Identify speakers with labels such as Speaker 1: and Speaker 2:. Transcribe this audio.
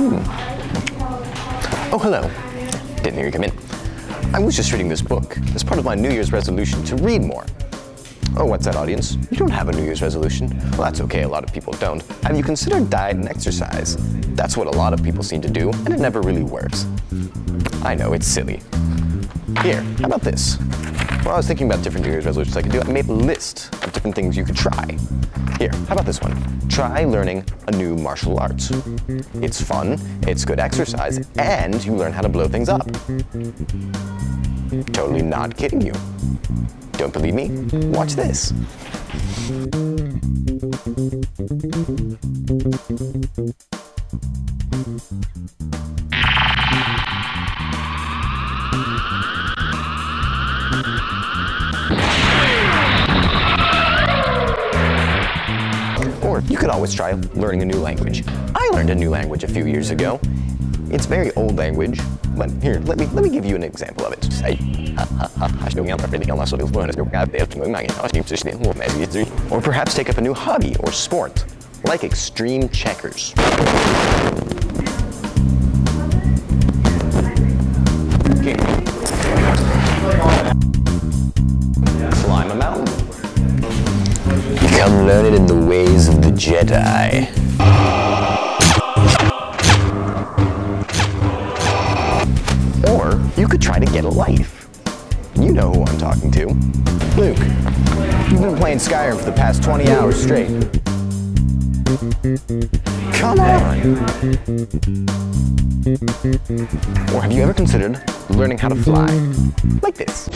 Speaker 1: Hmm. Oh, hello. Didn't hear you come in. I was just reading this book as part of my New Year's resolution to read more. Oh, what's that, audience? You don't have a New Year's resolution. Well, that's okay, a lot of people don't. Have you considered diet and exercise? That's what a lot of people seem to do, and it never really works. I know, it's silly. Here, how about this? Well, I was thinking about different New Year's resolutions I could do. I made a list of different things you could try. Here, how about this one? Try learning a new martial arts. It's fun, it's good exercise, and you learn how to blow things up. Totally not kidding you. Don't believe me? Watch this. Or you could always try learning a new language. I learned a new language a few years ago. It's very old language, but here, let me let me give you an example of it. Or perhaps take up a new hobby or sport, like extreme checkers. Jedi. Or you could try to get a life. You know who I'm talking to. Luke, you've been playing Skyrim for the past 20 hours straight. Come on! Or have you ever considered learning how to fly? Like this.